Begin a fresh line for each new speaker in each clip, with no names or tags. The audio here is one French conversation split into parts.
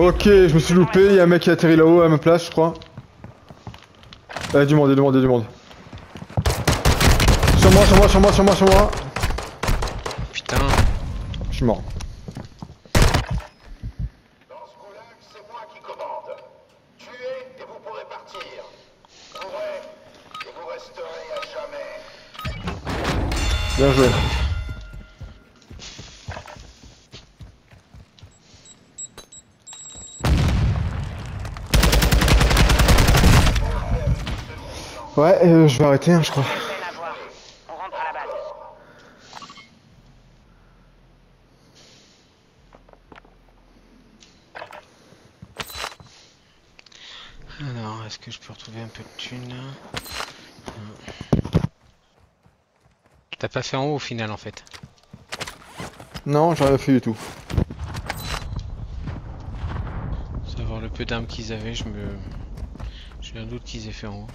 Ok, je me suis loupé, il y a un mec qui a atterri là-haut à ma place, je crois. Il y a du monde, il y a du monde, il y a du monde. Sur moi, sur moi, sur moi, sur moi, sur moi.
Putain.
Je suis mort.
Dans ce
Ouais, euh, je vais arrêter, hein, je crois.
Peine à voir. On rentre à la base.
Alors, est-ce que je peux retrouver un peu de thunes. T'as pas fait en haut au final en fait.
Non, j'ai rien fait du tout.
Savoir le peu d'armes qu'ils avaient, je me. J'ai un doute qu'ils aient fait en haut.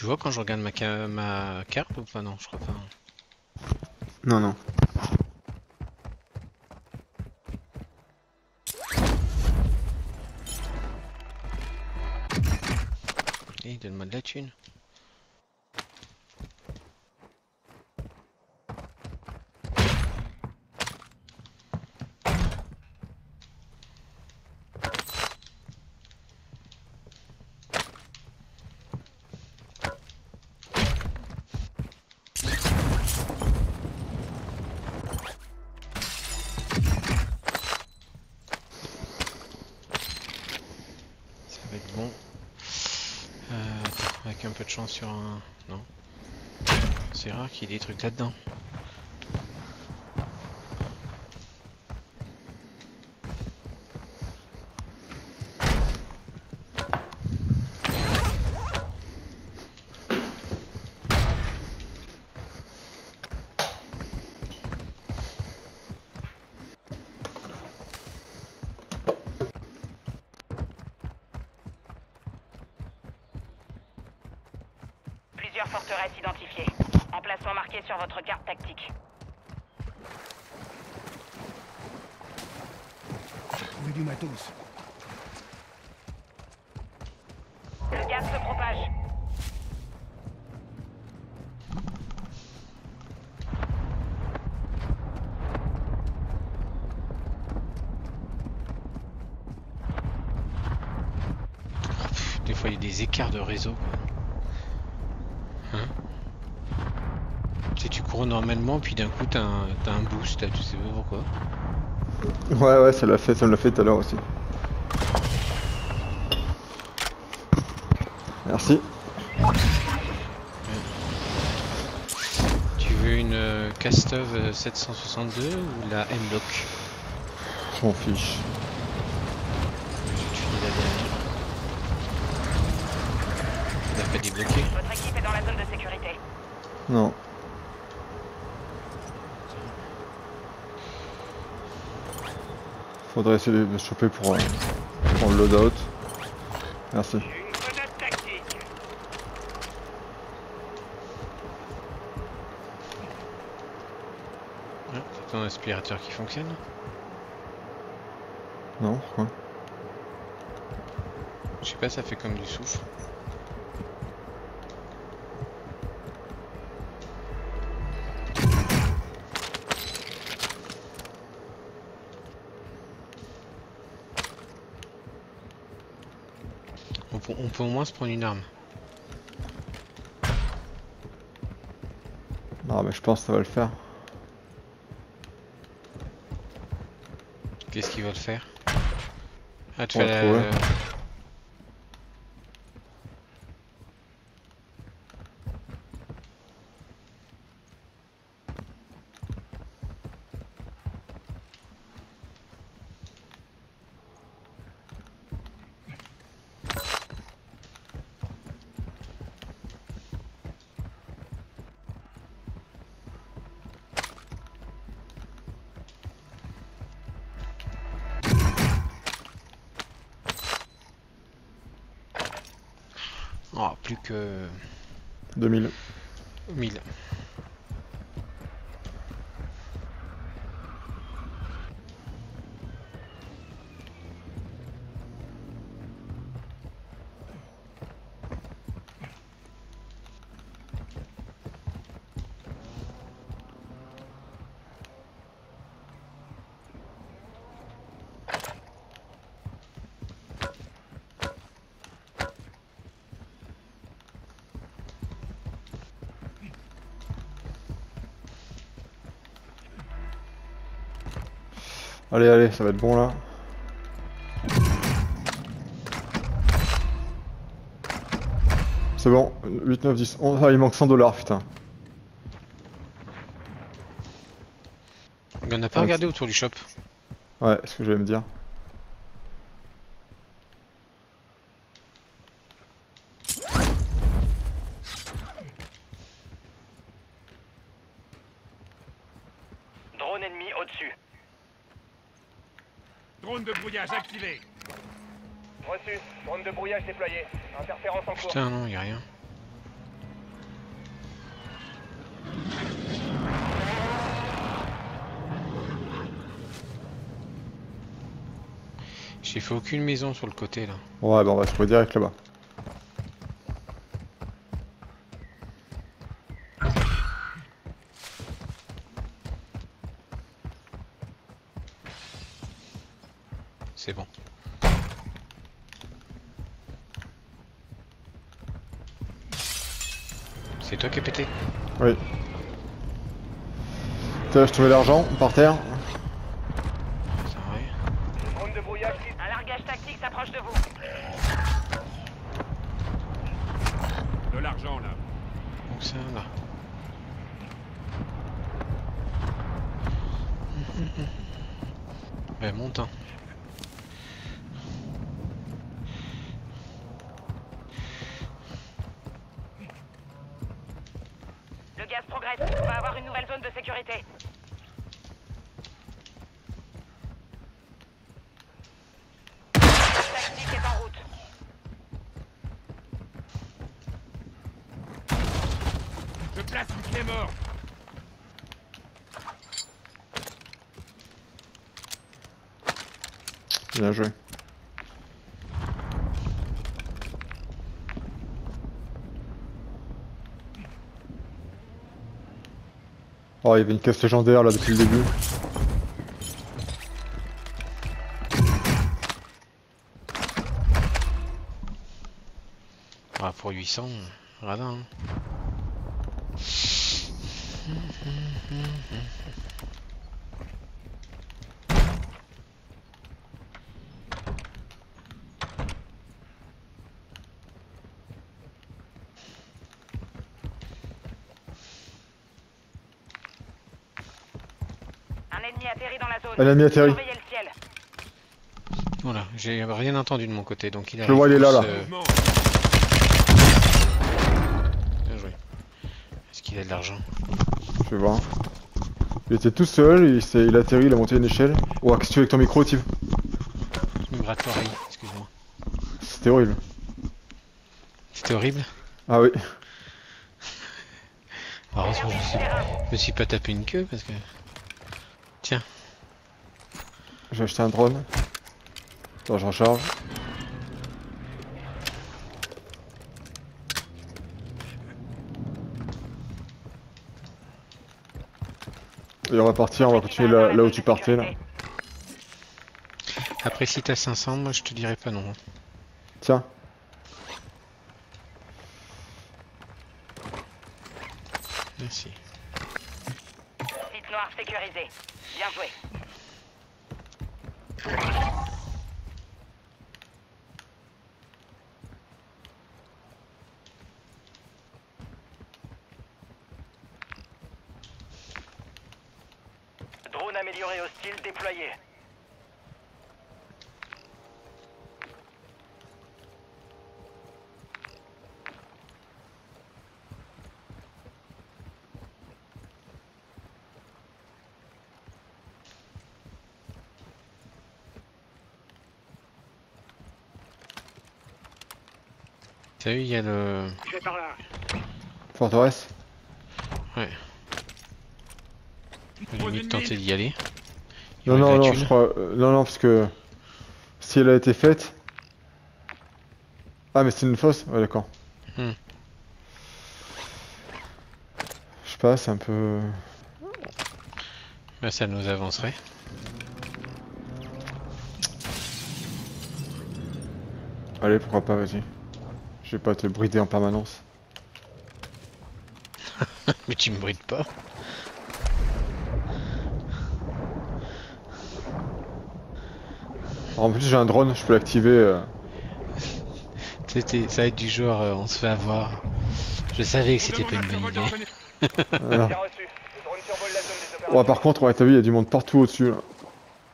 Tu vois quand je regarde ma, ca- ma carte ou pas? Non, je crois pas.
Non, non.
Eh, donne-moi de la thune. Ça va être bon. Euh, attends, sur un... Non. C'est rare qu'il y ait des trucs là-dedans.
Plusieurs forteresses identifiées. Emplacement marqué sur votre carte tactique.
Du matos.
Le gaz se propage.
Des fois il y a des écarts de réseau. quoi. Hein Tu sais, tu cours normalement, puis d'un coup t'as un, t'as un boost, tu sais pas pourquoi.
Ouais, ouais, ça l'a fait, ça me l'a fait tout à l'heure aussi. Merci.
Tu veux une euh, Castov euh, 762 ou la M-Lock?
Je m'en fiche.
Je vais te filer la dernière. Tu l'as pas débloqué
Votre équipe est dans la zone de sécurité.
Non. Faudrait essayer de le choper pour, euh, pour le loadout. Merci.
Ah, C'est ton aspirateur qui fonctionne
Non, pourquoi?
Je sais pas, ça fait comme du souffle. On peut, au moins se prendre une arme.
Non, mais je pense que ça va le faire.
Qu'est-ce qu'il va le faire? Ah, tu
On
fais la... Oh, plus que...
2000.
1000.
Allez, ça va être bon là. C'est bon, 8, 9, 10, 11. Ah, il manque 100 dollars, putain.
On n'a pas regardé autour du shop.
Ouais, c'est ce que j'allais me dire.
Drone ennemi au-dessus.
Drone de brouillage activé.
Reçu. Drone de brouillage déployé. Interférence en cours.
Putain, non, y a rien. J'ai fait aucune maison sur le côté là.
Ouais, bah on va se trouver direct là-bas.
C'est bon. C'est toi qui as pété?
Oui. Tiens, je trouvais l'argent par terre?
Ça va.
Drone de brouillage.
Un largage tactique s'approche de vous.
De l'argent là.
Donc ça là. Ouais, monte hein.
Le gaz progresse. On va avoir une nouvelle zone de sécurité. Tactique est en route.
Je place une clé mort.
Bien joué. Oh, il y avait une caisse légendaire là depuis le début.
Ah, pour 800, radin. hein.
Un ennemi atterri dans la zone.
Un ennemi atterri.
Surveillez le ciel.
Voilà, j'ai rien entendu de mon côté, donc il
le vois, il est là, là.
euh. Bien joué. Est-ce qu'il a de l'argent?
Je vais voir. Il était tout seul, il, s'est- il a atterri, il a monté une échelle. Oh, qu'est-ce que tu fais avec ton micro,
l'oreille, excuse-moi.
C'était horrible.
C'était horrible?
Ah oui.
Heureusement, je me suis, je me suis pas tapé une queue parce que. Tiens,
J'ai acheté un drone. Attends, je recharge. Et on va partir, on va continuer là, là où tu partais là.
après si t'as 500, moi je te dirais pas non.
Tiens,
Merci.
Site noir sécurisé. Bien joué.
surveiller.
T'as vu, il y a le.
Je vais par là.
Forteresse
Ouais.
Je
vais
tenter d'y aller.
Non, non, non, je crois. euh, non, non, parce que. Si elle a été faite. Ah, mais c'est une fosse Ouais, d'accord.
Hmm.
Je sais pas, c'est un peu.
Bah, ça nous avancerait.
Allez, pourquoi pas, vas-y. Je vais pas te brider en permanence.
Mais tu me brides pas.
En plus, j'ai un drone, je peux l'activer. euh.
C'était, ça va être du genre, euh, on se fait avoir. Je savais que c'était pas une bonne idée.
Voilà. Ouais, par contre, ouais, t'as vu, il y a du monde partout au-dessus. là.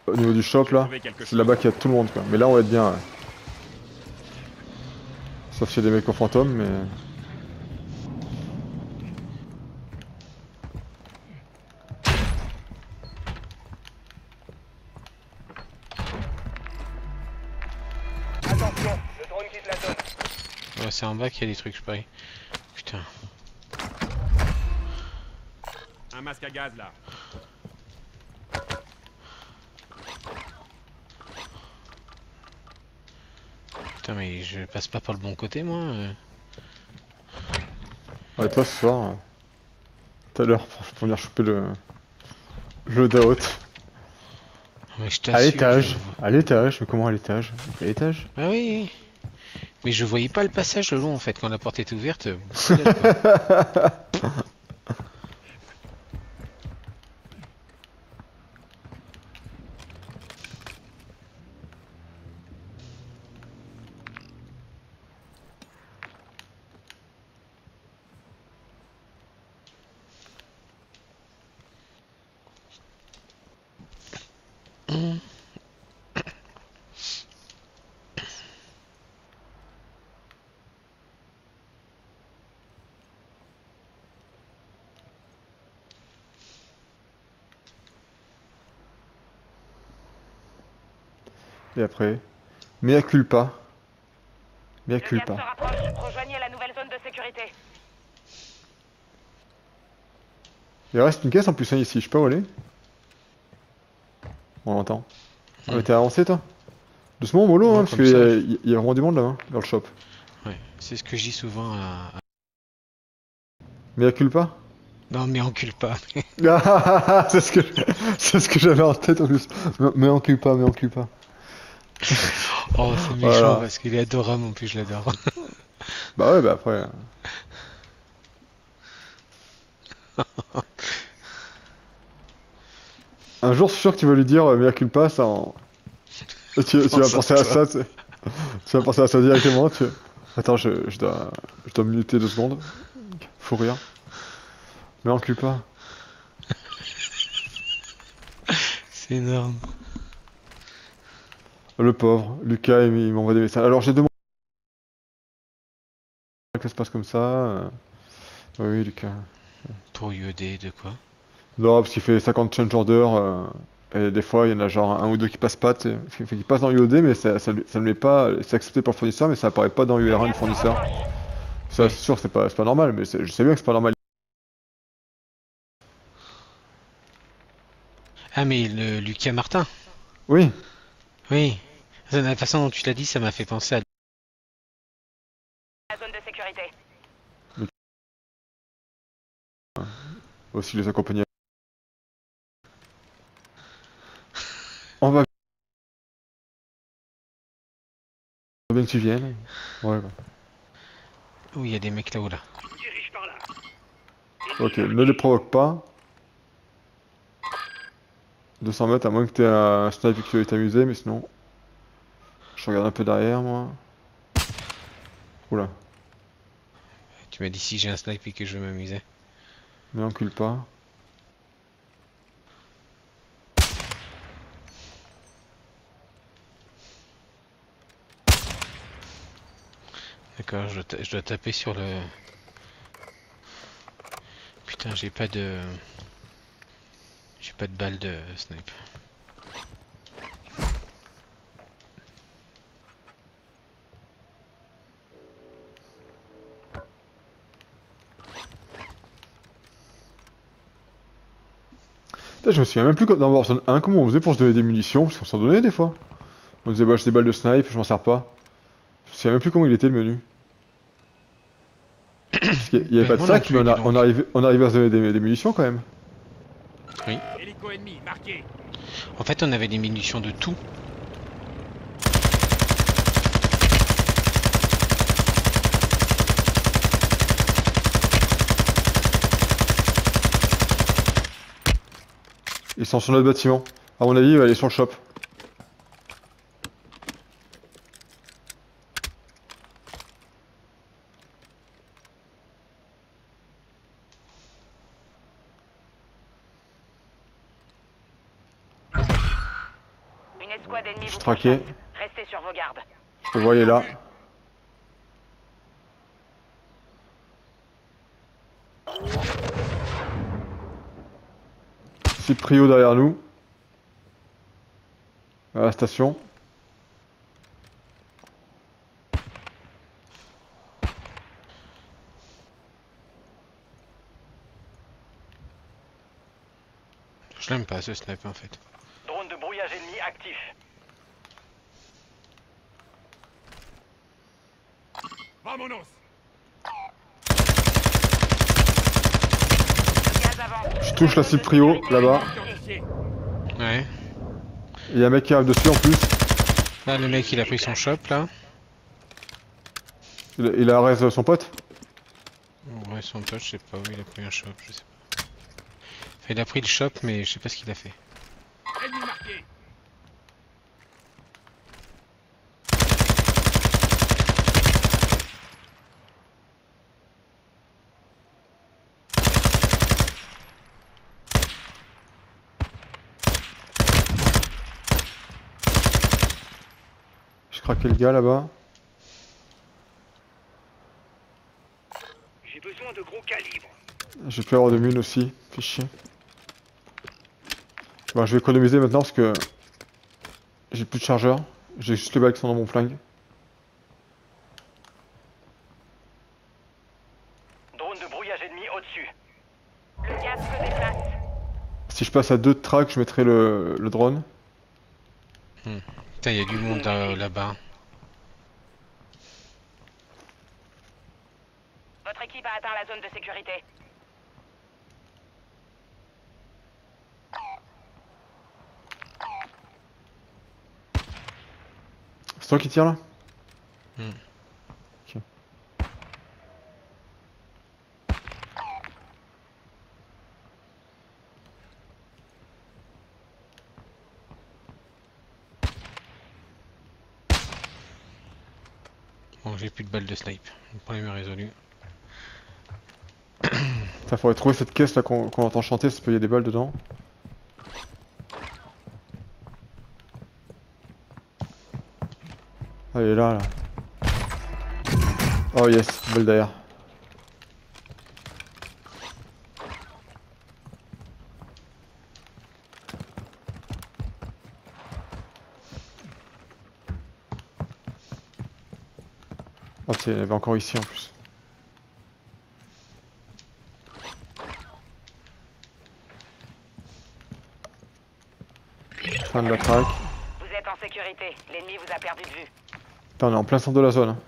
Au niveau du shop, là.
Trouver quelque
C'est
chose.
là-bas qu'il y a tout le monde, quoi. Mais là, on va être bien, ouais. Sauf s'il y a des mecs en fantôme, mais...
en bas qu'il y a des trucs, je parie. Putain.
Un masque à gaz là.
Putain, mais je passe pas par le bon côté, moi. euh.
Ouais, toi, ce soir... euh, Tout à l'heure, pour, venir choper le... Le Daot.
Mais je
À l'étage.
je-
À l'étage, mais comment à l'étage? À l'étage?
Ah oui. Mais je voyais pas le passage le long en fait quand la porte était ouverte.
Et après... Mea culpa. Mea
Le gaz se
culpa.
rapproche. Rejoignez la nouvelle zone de sécurité.
Il reste une caisse en plus hein, ici, je peux où aller On l'entend. Ah, mais t'es avancé toi? Doucement mollo hein, parce qu'il y, a- y vraiment du monde là, hein, dans le shop.
Ouais, c'est ce que je dis souvent à. à-
Mea culpa?
Non, mais encule pas.
Ah, c'est ce que c'est ce que j'avais en tête en plus. Mais, mais encule pas, mais encule pas.
Oh, c'est méchant
Voilà.
parce qu'il est adorable en plus, je l'adore.
Bah ouais, bah après. Un jour, je suis sûr que tu vas lui dire euh, mea culpa, ça en... Tu, tu vas penser à ça, tu... tu vas penser à ça directement, tu... Attends, je, je dois... Je dois me muter deux secondes. Faut rire. Mais encule pas.
C'est énorme.
Le pauvre, Lucas, il, m'envoie des messages. Alors j'ai demandé que ça se passe comme ça. euh. Oui, Lucas.
Pour UED, de quoi?
Non, parce qu'il fait 50 change order. euh, et des fois, il y en a genre un ou deux qui passent pas. tu sais. Fait qu'il passe dans UOD, mais ça, ça, lui- ça ne met pas. C'est accepté par le fournisseur, mais ça apparaît pas dans du fournisseur. Ça, c'est sûr, c'est pas, pas normal, mais je sais bien que c'est pas normal.
Ah, mais le Lucas Martin?
Oui,
Oui. La façon dont tu l'as dit, ça m'a fait penser à.
La zone de sécurité.
aussi les accompagner. On va bien que tu viennes. Ouais, bah.
Où il y a des mecs là-haut là.
Ok, ne les provoque pas. 200 mètres, à moins que tu aies un snipe qui veuille t'amuser, mais sinon. Je regarde un peu derrière moi. Oula,
Tu m'as dit si j'ai un snipe et que je veux m'amuser.
mais encule pas.
D'accord, je, je dois taper sur le. Putain, j'ai pas de. J'ai pas de balle de snipe.
Putain, je me souviens même plus dans Warzone 1 comment on faisait pour se donner des munitions, parce qu'on s'en donnait des fois. On disait bah j'ai des balles de snipe, je m'en sers pas. Je me souviens même plus comment il était le menu. Parce qu'il y avait
Ben,
pas de sac, mais on, a- arrivait, on arrivait à se donner des, des munitions quand même.
Marqué.
En fait, on avait des munitions de tout.
Ils sont sur notre bâtiment. À mon avis, il va aller sur le shop.
Une escouade ennemie vous
traqué.
Restez sur vos gardes.
Je le vois, il est là. Cyprio derrière nous. À la station.
Je l'aime pas ce sniper en fait.
Drone de brouillage ennemi actif.
Vamonos.
Le gaz avance.
Je touche la Cyprio là-bas.
Ouais.
Il y a un mec qui arrive dessus en plus.
Là, le mec il a pris son shop là.
Il, il a raise son pote.
Ouais, son pote, je sais pas où il a pris un shop, je sais pas. Enfin, il a pris le shop, mais je sais pas ce qu'il a fait.
Ennemi marqué.
J'ai craqué le gars là-bas.
J'ai besoin de gros calibres.
J'ai pu avoir de mine aussi. Fait chier. Bon, je vais économiser maintenant parce que j'ai plus de chargeur. J'ai juste les balles qui sont dans mon flingue.
Drone de brouillage ennemi au-dessus.
Le gaz se déplace.
Si je passe à deux de track, je mettrai le, le drone.
Putain, il y a du monde euh, là-bas.
Votre équipe a atteint la zone de sécurité.
C'est toi qui tire là?
Hmm. Plus de balles de snipe. Le problème est résolu.
Ça faudrait trouver cette caisse là qu'on qu'on entend chanter, ça peut y a des balles dedans. Ah, il est là, là. Oh yes, balle derrière. Oh tiens, il y avait encore ici en plus. Fin de la track.
Vous êtes en sécurité. L'ennemi vous a perdu de vue.
Putain, on est en plein centre de la zone. hein.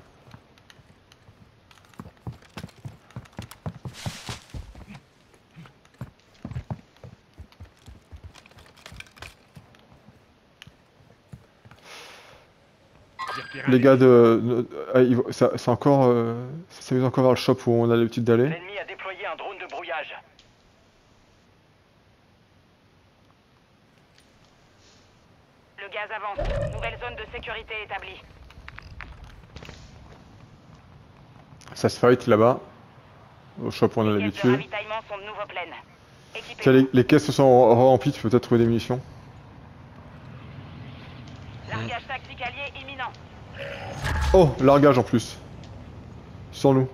Les gars de... ah, ils vont- ça- c'est encore... euh, ça s'amuse encore vers le shop où on a l'habitude d'aller.
L'ennemi a déployé un drone de brouillage.
Le gaz avance. Nouvelle zone de sécurité établie.
Ça se fight là-bas. Au shop où on a l'habitude. les, les caisses se sont remplies, tu peux peut-être trouver des munitions.
Largage tactique allié imminent.
Oh, largage en plus. Sur nous.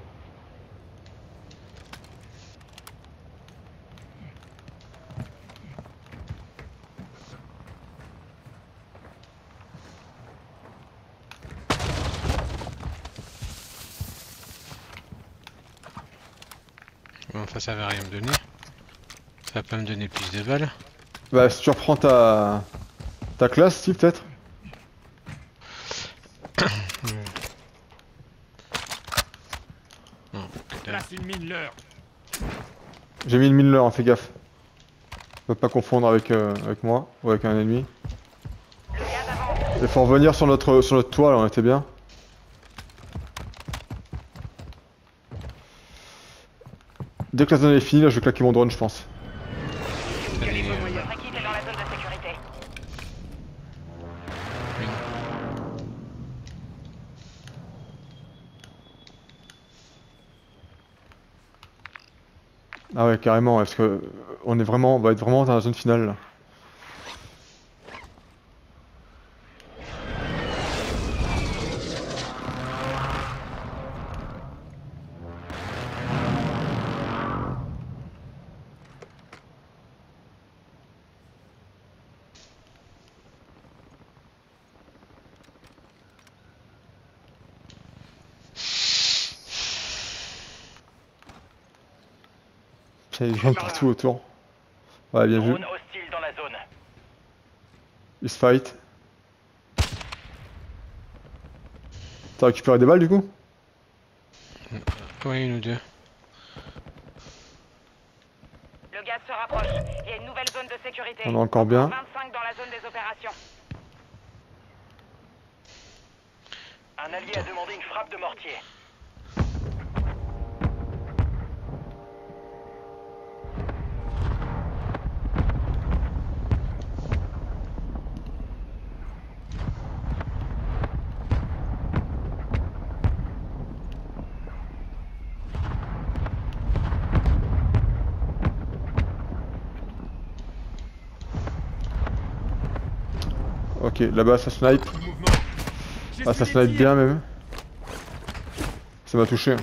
Bon, enfin, ça va rien me donner. Ça va pas me donner plus de balles.
Bah, si tu reprends ta. ta classe, si, peut-être
Non, que dalle.
J'ai mis une mine leur, hein, fais gaffe. Faut pas confondre avec, euh, avec moi ou avec un ennemi. Il faut revenir sur notre, sur notre toit, on était bien. Dès que la zone est finie, là, je vais claquer mon drone, je pense. Ah ouais, carrément, parce que on est vraiment, va être vraiment dans la zone finale là. Il y a des gens partout autour. Ouais, bien vu. Ils se fight. T'as récupéré des balles du coup
Ouais, une ou deux.
Le gaz se rapproche. Il y a une nouvelle zone de sécurité.
On est encore bien.
25 dans la zone des opérations.
Un allié a demandé une frappe de mortier.
Ok, là-bas ça snipe. Ah, ça snipe bien même. Ça m'a touché.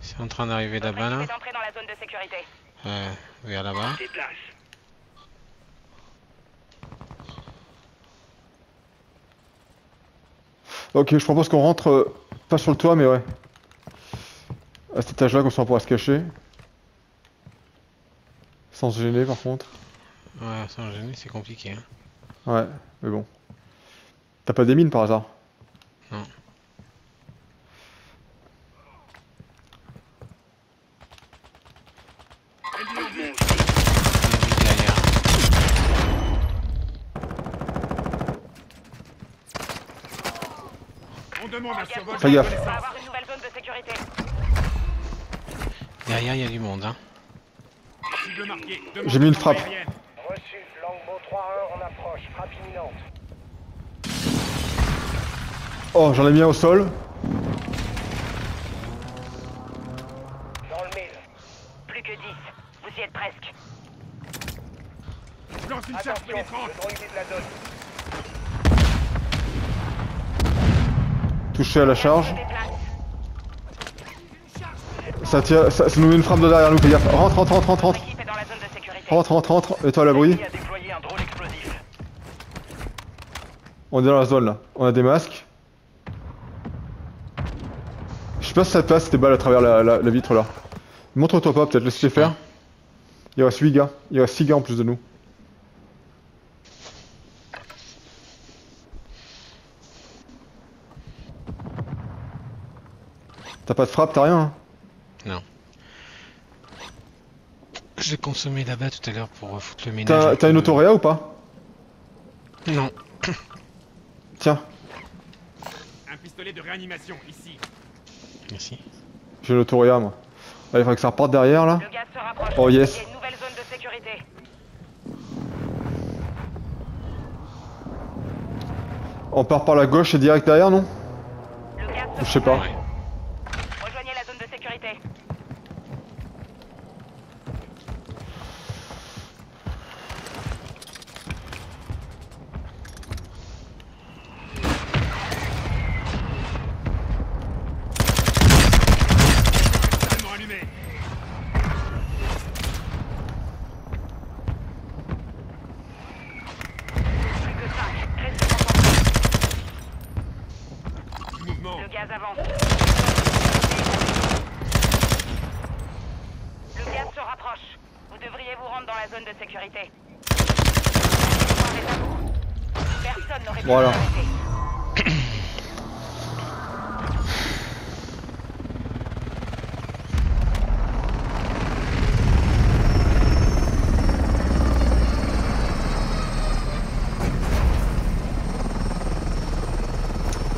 C'est en train d'arriver là-bas là.
est entrée dans la zone de sécurité.
Euh, vers là-bas.
Déplace.
Ok, je propose qu'on rentre, euh, pas sur le toit, mais ouais. À cet étage-là, comme ça on pourra se cacher. Sans se gêner par contre.
Ouais, sans gêner, c'est compliqué. Hein.
Ouais, mais bon. T'as pas des mines par hasard
Non.
Ennemi en vue.
Ennemi derrière.
On demande un survol.
Fais
de
gaffe.
On va
reconnaissance.
avoir une nouvelle zone de sécurité.
Derrière, il y a du monde. Hein.
J'ai mis une
frappe
frappe.
aérienne.
Reçu. Longbow 3-1 en approche. Frappe imminente.
Oh, j'en ai mis un au sol. Touché à la charge. Ça tire, ça, ça nous met une frappe de derrière nous, fais gaffe. Rentre, rentre, rentre, rentre, rentre. Rentre, rentre, rentre. Mets-toi à l'abri. On est dans la zone là. On a des masques. Je sais pas si ça te passe tes balles à travers la, la- la vitre là. Montre-toi pas, peut-être, laisse-les faire. Il reste 8 gars. Il reste 6 gars en plus de nous. T'as pas de frappe, t'as rien hein
Non. J'ai consommé là-bas tout à l'heure pour euh, foutre le ménage.
T'as
un
t'as une autoréa ou pas?
Non.
Tiens,
Un pistolet de réanimation ici.
Merci.
j'ai une autoréa moi. Allez, il faudrait que ça reparte derrière là.
Le gaz se rapproche.
Oh, yes.
Il y a une nouvelle zone de sécurité.
On part par la gauche et direct derrière, non? Je sais pas.
Ouais.
Rejoignez la zone de sécurité.
Totalement allumé.
Plus que 5. Restez concentrés. Gaz avant. Le gaz se rapproche. Vous devriez vous rendre dans la zone de sécurité. Personne n'aurait pu
Voilà.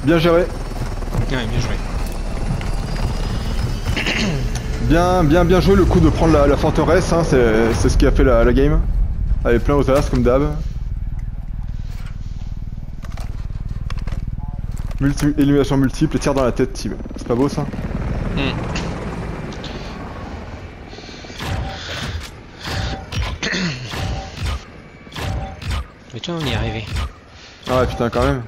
Bien géré.
Ouais, bien joué.
Bien, bien, bien joué le coup de prendre la, la forteresse, hein, c'est c'est ce qui a fait la, la game. Avec plein aux as comme d'hab. Multi élimination multiple et tir dans la tête team. C'est pas beau ça
Hmm. Mais tiens, on y est arrivé.
Ah ouais putain quand même.